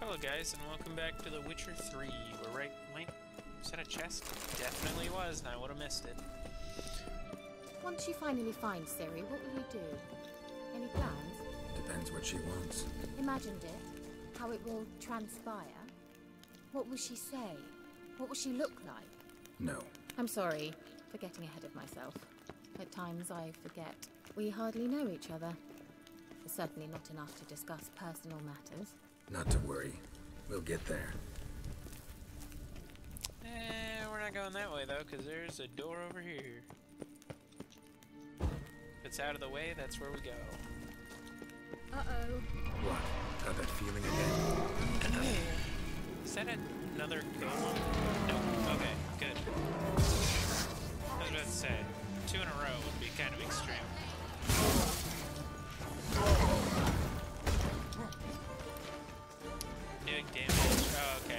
Hello guys, and welcome back to The Witcher 3. We're right... Wait, is that a chest? Definitely was, and I would have missed it. Once you finally find Ciri, what will you do? Any plans? Depends what she wants. Imagined it? How it will transpire? What will she say? What will she look like? No. I'm sorry for getting ahead of myself. At times I forget. We hardly know each other. Certainly not enough to discuss personal matters. Not to worry. We'll get there. Eh, we're not going that way though, because there's a door over here. If it's out of the way, that's where we go. Uh-oh. What? Got that feeling again? Is that another golem? No. Okay, good. I was about to say, two in a row would be kind of extreme. Damage. Oh, okay.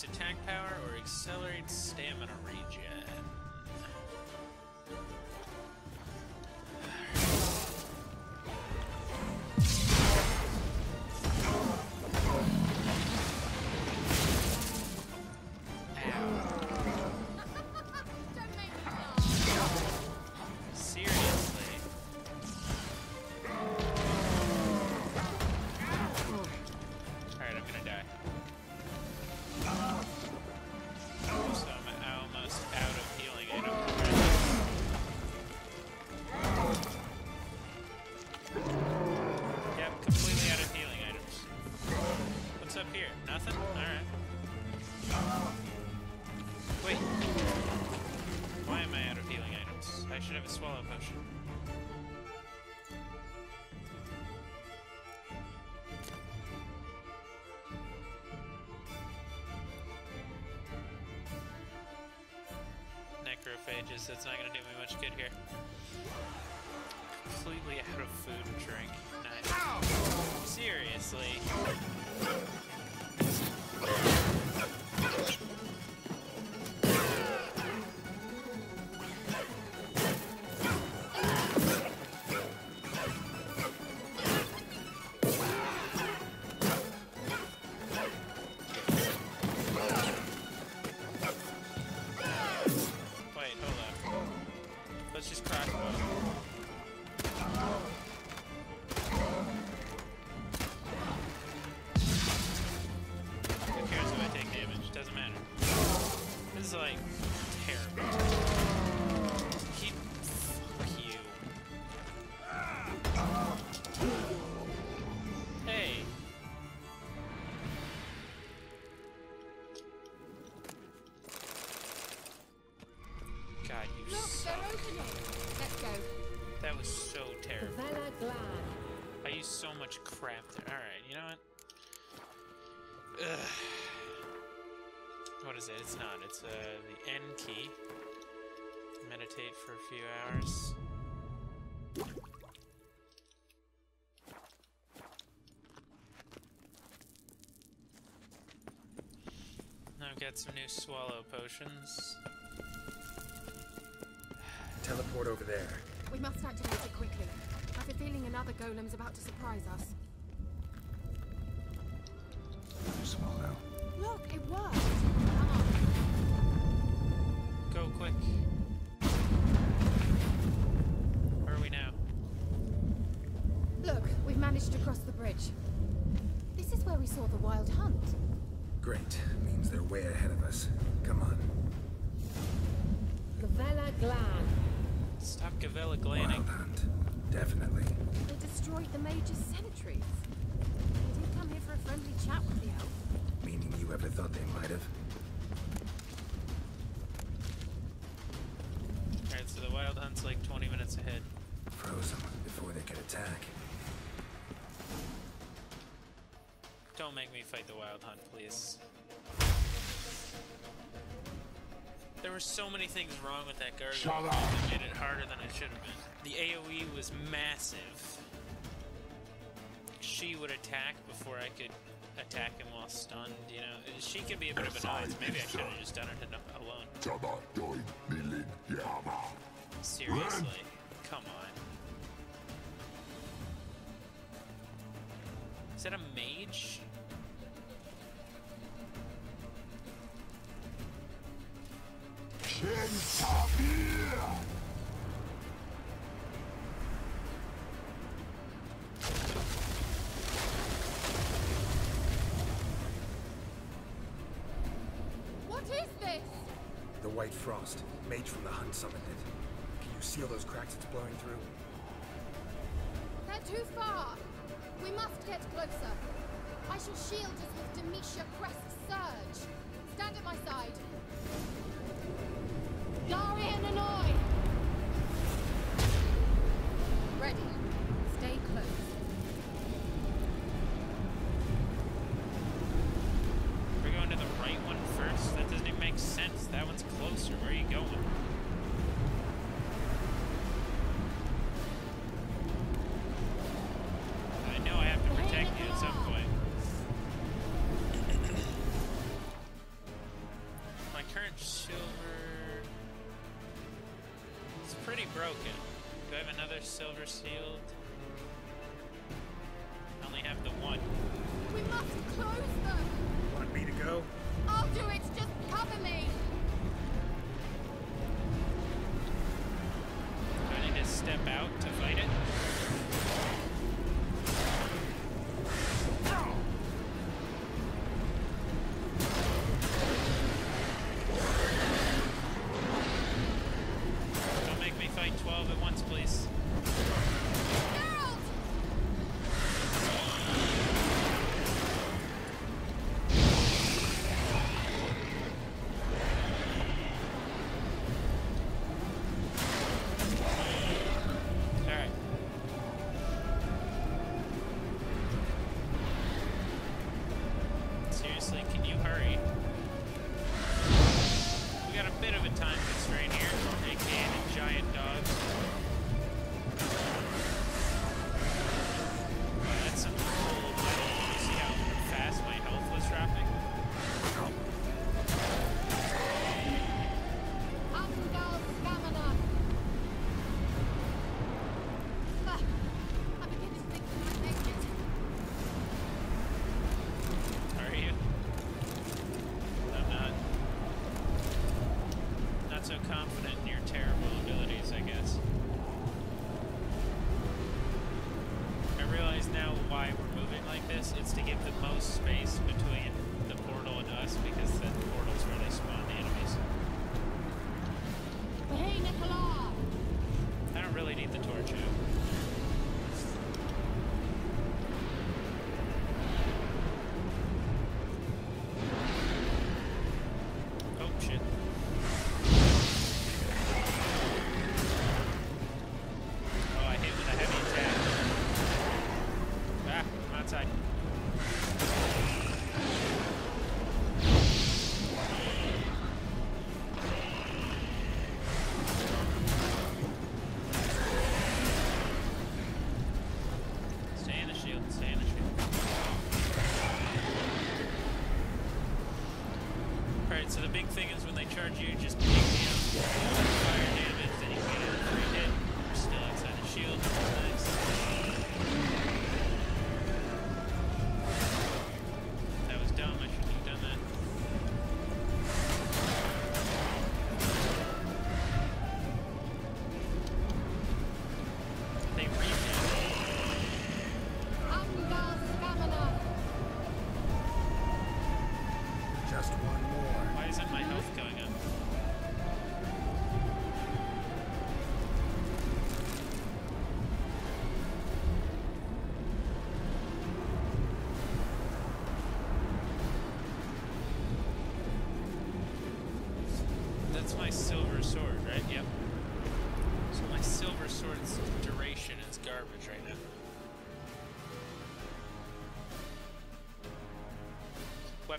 Increase attack power or accelerate stamina regen. Necrophages, that's not gonna do me much good here. Completely out of food and drink. Nice. Seriously. Let's just crossbow. Look, suck. they're opening. Let's go. That was so terrible. Glad. I used so much crap there. Alright, you know what? Ugh. What is it? It's not. It's uh, the N key. Meditate for a few hours. Now I've got some new swallow potions. Teleport over there. We must activate it quickly. I have a feeling another golem's about to surprise us. Small now. Look, it worked! Come on. Go quick. Where are we now? Look, we've managed to cross the bridge. This is where we saw the wild hunt. Great. Means they're way ahead of us. Come on. Gavella Glan. Stop Gavella glanning. Wild hunt. Definitely. They destroyed the Major's sentries. They did come here for a friendly chat with the elf. Meaning you ever thought they might have? Alright, so the wild hunt's like 20 minutes ahead. Froze them before they could attack. Don't make me fight the wild hunt, please. There were so many things wrong with that gargoyle that made it harder than it should have been. The AoE was massive. She would attack before I could attack him while stunned, you know? She can be a bit of an annoyance. Maybe I should have just done it alone. Seriously? Come on. Is that a mage? What is this? The White Frost. Mage from the Hunt summoned it. Can you seal those cracks it's blowing through? They're too far. We must get closer. I shall shield us with Demetia Crest's surge. Stand at my side. Silver shield? So confident in your terrible abilities, I guess. I realize now why we're moving like this. It's to give the most space between the portal and us because the portal's really they you just pick me up?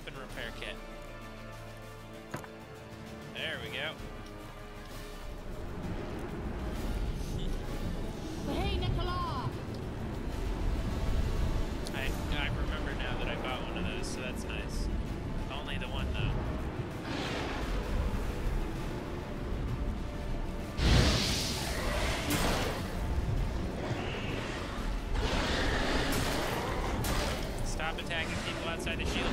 Weapon repair kit. There we go. Hey, Nicola! I, I remember now that I bought one of those, so that's nice. Only the one, though. Stop attacking people outside the shield,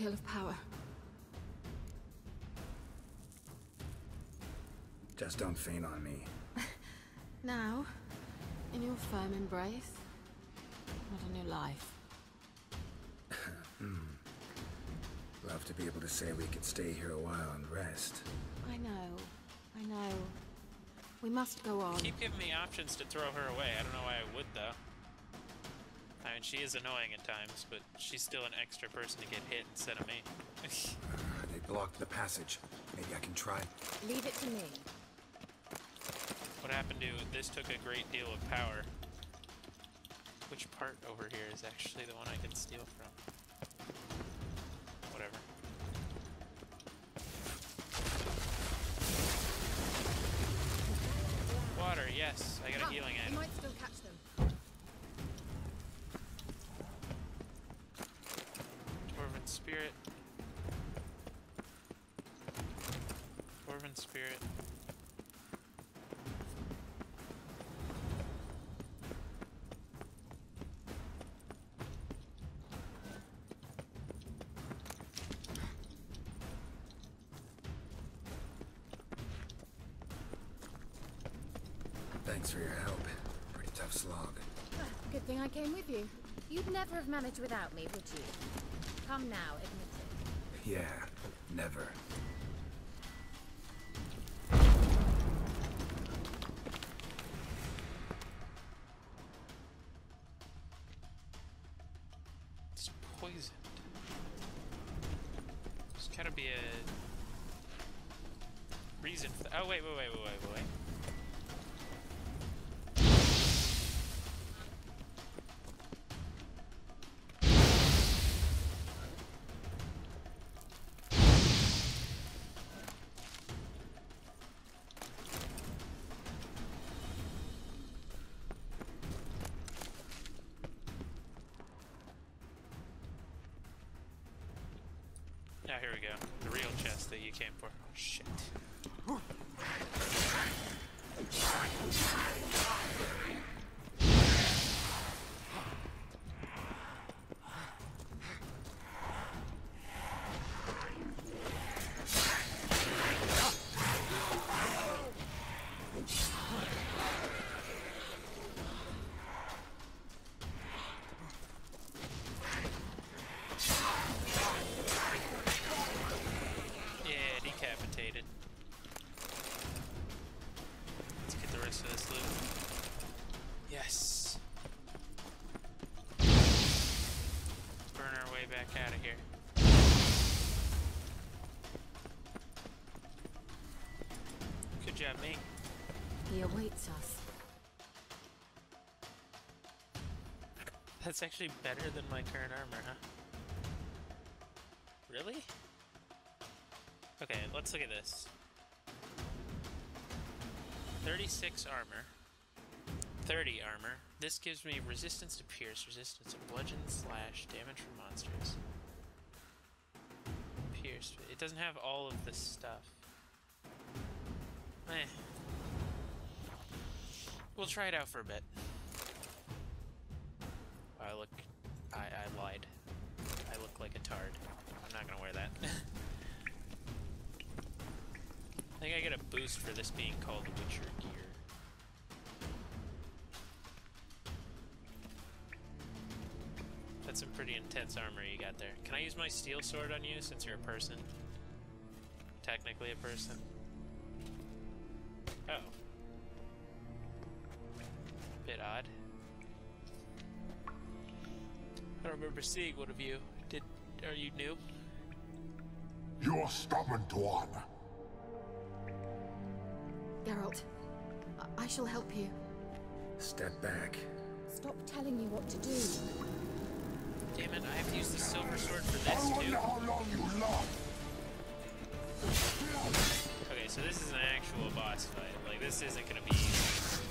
a great of power. Just don't faint on me. Now, in your firm embrace, what a new life. Hmm. Love to be able to say we could stay here a while and rest. I know, I know. We must go on. Keep giving me options to throw her away. I don't know why I would, though. I mean, she is annoying at times, but she's still an extra person to get hit instead of me. They blocked the passage. Maybe I can try. Leave it to me. what happened to this took a great deal of power. Which part over here is actually the one I can steal from? Whatever. Water, yes. I got a Come, healing we item. Thanks for your help. Pretty tough slog. Good thing I came with you. You'd never have managed without me, would you? Come now, admit it. Yeah, never. It's poisoned. There's gotta be a reason for that. Oh, wait, wait, wait, wait, wait, wait. Here we go. The real chest that you came for. Oh, shit. that's actually better than my current armor, huh? Really? Okay, let's look at this. 36 armor. 30 armor. This gives me resistance to pierce, resistance to bludgeon, slash, damage from monsters. Pierce. It doesn't have all of this stuff. Eh. We'll try it out for a bit. I look... I, I lied. I look like a tard. I'm not gonna wear that. I think I get a boost for this being called Witcher gear. That's some pretty intense armor you got there. Can I use my steel sword on you since you're a person? Technically a person. remember seeing one of you. Did are you new? You're stubborn, Dwan. Geralt, I, I shall help you. Step back. Stop telling you what to do. Damn it, I have to use the silver sword for this I wonder too. How long you love. Okay, so this is an actual boss fight. Like this isn't gonna be easy.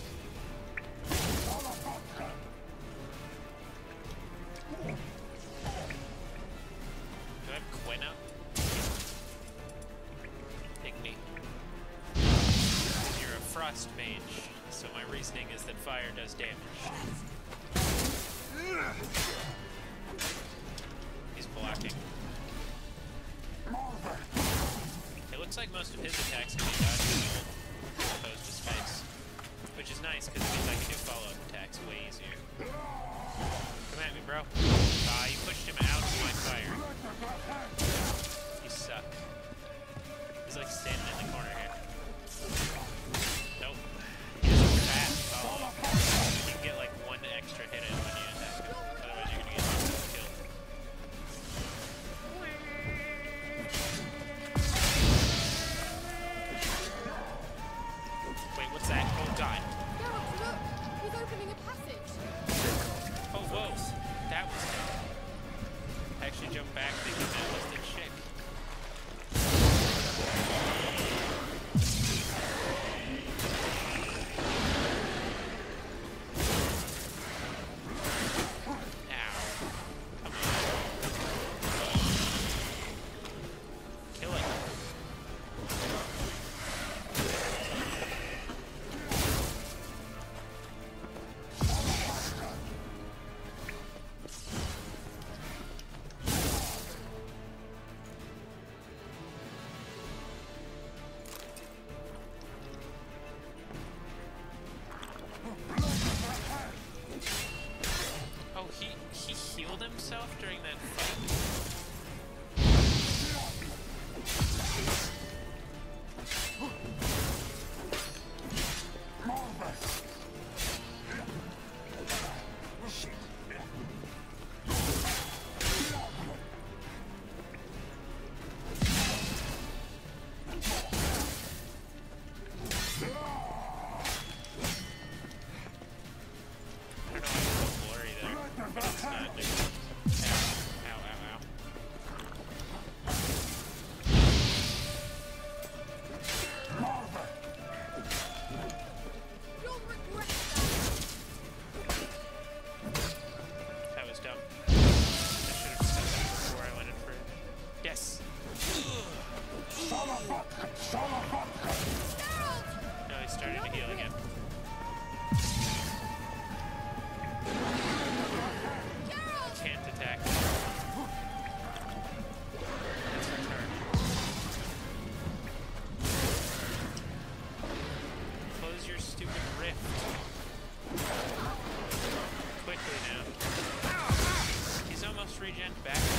Region back.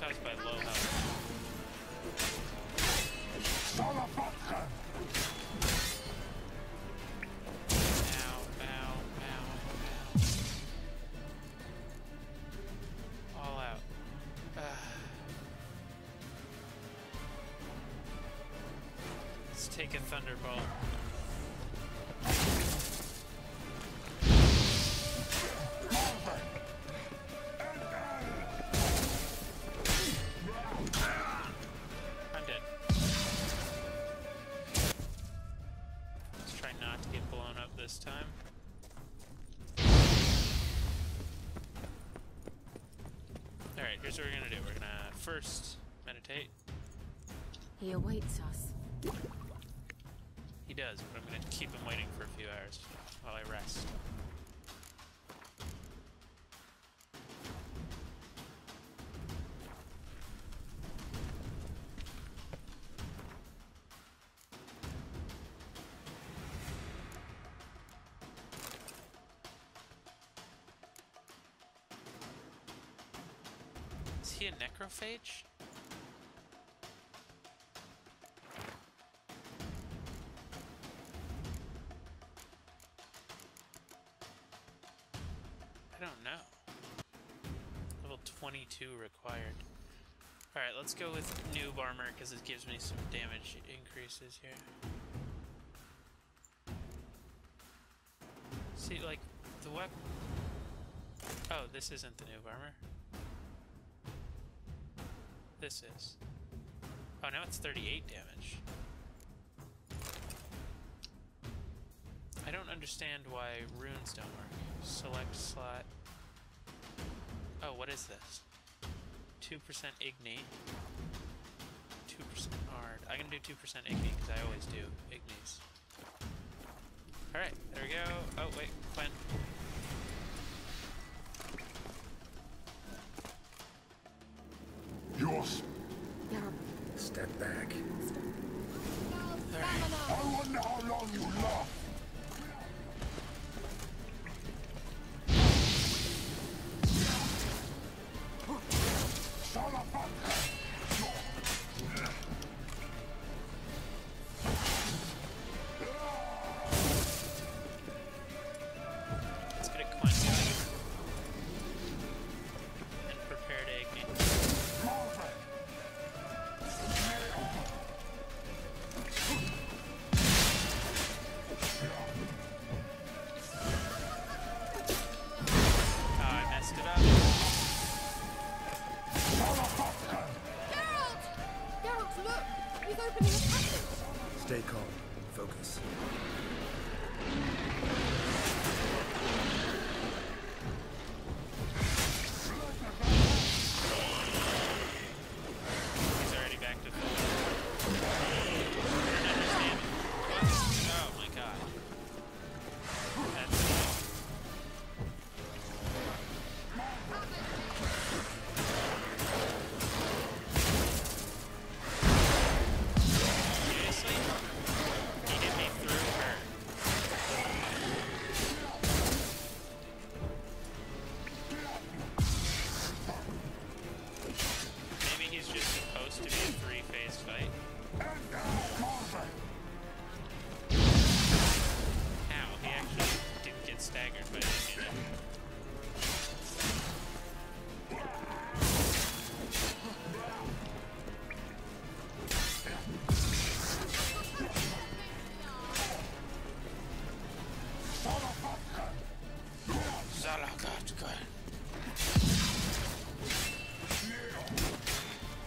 caused by low health. Ow, ow, ow, All out. Uh. Let's take a thunderbolt. First meditate. He awaits us. He does, but I'm gonna keep him waiting for a few hours he a necrophage? I don't know. Level 22 required. Alright, let's go with noob armor because it gives me some damage increases here. See, like, the weapon... Oh, this isn't the noob armor. This is. Oh, now it's 38 damage. I don't understand why runes don't work. Select slot. Oh, what is this? 2% Igni. 2% Ard. I can do 2% Igni because I always do Ignis. Alright, there we go. Oh, wait, Quen.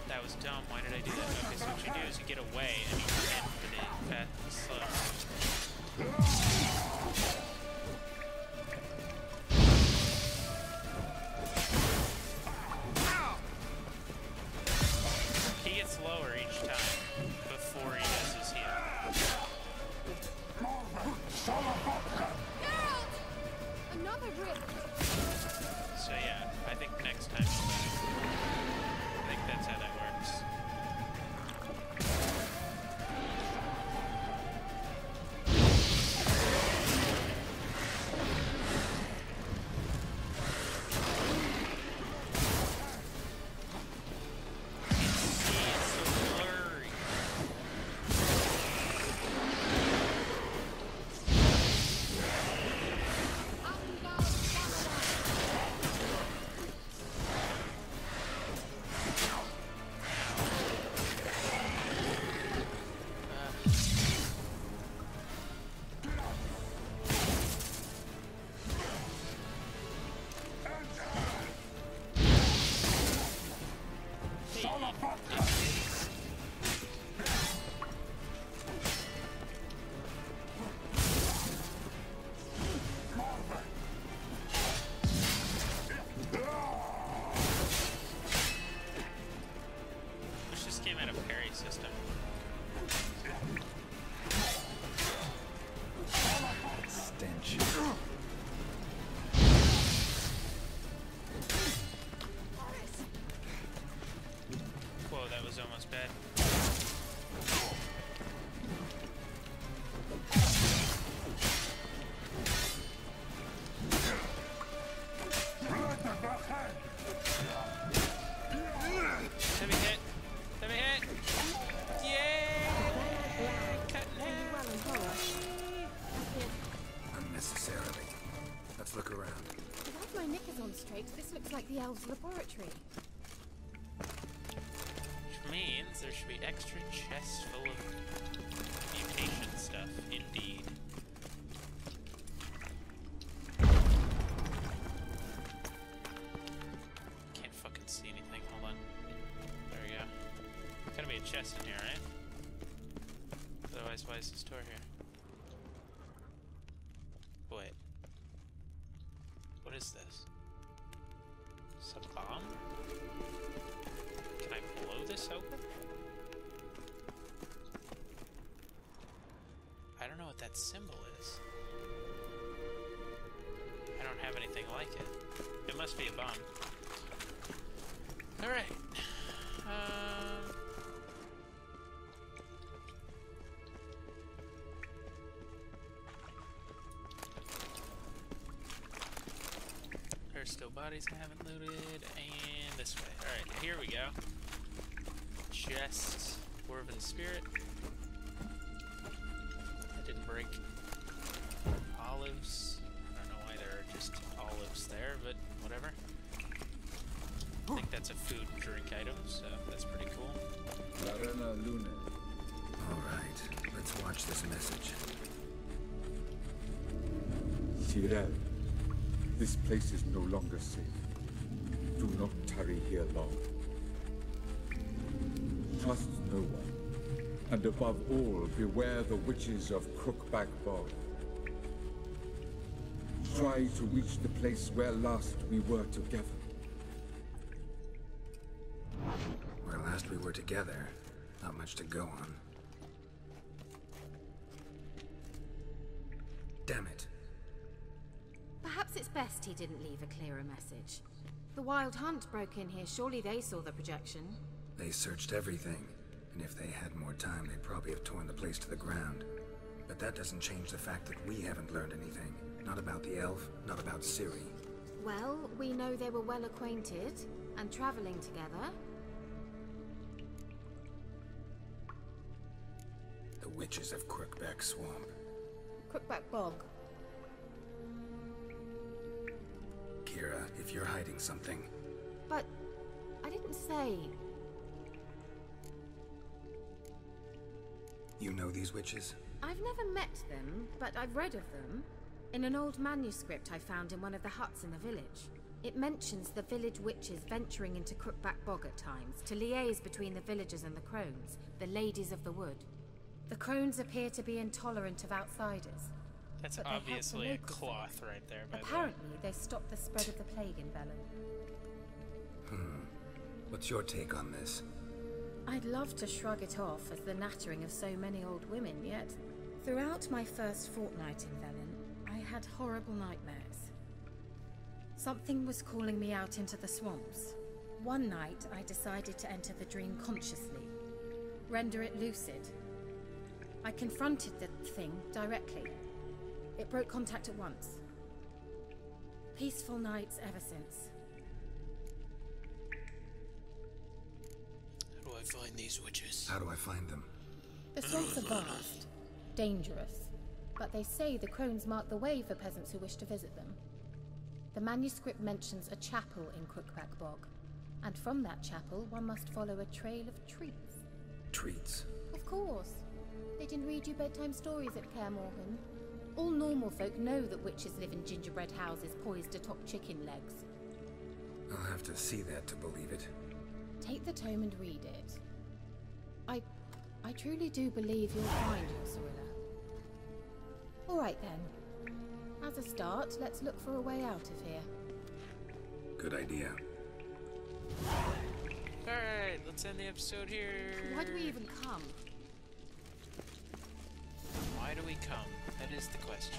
That was dumb. Why did I do that? Okay, so what you do is you get away and you hit for the fat slow. Laboratory. Which means there should be extra chests full of mutation stuff, indeed. Can't fucking see anything. Hold on. There we go. Gotta be a chest in here, right? That symbol is. I don't have anything like it. It must be a bomb. Alright. Um... There's still bodies I haven't looted, and this way. Alright, here we go. Chest, Dwarven Spirit. I break olives. I don't know why there are just olives there, but whatever. I think that's a food and drink item, so that's pretty cool. Larena Lune. Alright, let's watch this message. Tyrell, this place is no longer safe. Do not tarry here long. Trust no one. And above all, beware the witches of Crookback Bog. Try to reach the place where last we were together. Where last we were together, not much to go on. Damn it. Perhaps it's best he didn't leave a clearer message. The Wild Hunt broke in here. Surely they saw the projection. They searched everything, and if they had more time, they'd probably have torn the place to the ground. But that doesn't change the fact that we haven't learned anything. Not about the elf, not about Ciri. Well, we know they were well acquainted and traveling together. The witches of Crookback Swamp. Crookback Bog. Keira, if you're hiding something, But I didn't say. You know these witches? I've never met them, but I've read of them. In an old manuscript I found in one of the huts in the village. It mentions the village witches venturing into Crookback Bog at times to liaise between the villagers and the crones, the ladies of the wood. The crones appear to be intolerant of outsiders. That's But they help the obviously a locals there. cloth right there, by the. Apparently, they stopped the spread of the plague in Velen. Hmm. What's your take on this? I'd love to shrug it off as the nattering of so many old women, yet throughout my first fortnight in Velen, I had horrible nightmares. Something was calling me out into the swamps. One night, I decided to enter the dream consciously, render it lucid. I confronted the thing directly. It broke contact at once. Peaceful nights ever since. I find these witches? How do I find them? The swamps are vast, dangerous, but they say the crones mark the way for peasants who wish to visit them. The manuscript mentions a chapel in Crookback Bog, and from that chapel one must follow a trail of treats. Treats. Of course. They didn't read you bedtime stories at Kaer Morhen. All normal folk know that witches live in gingerbread houses poised atop chicken legs. I'll have to see that to believe it. Take the tome and read it. I. I truly do believe you'll find your Cirilla. Alright then. As a start, let's look for a way out of here. Good idea. Alright, let's end the episode here. Why do we even come? Why do we come? That is the question.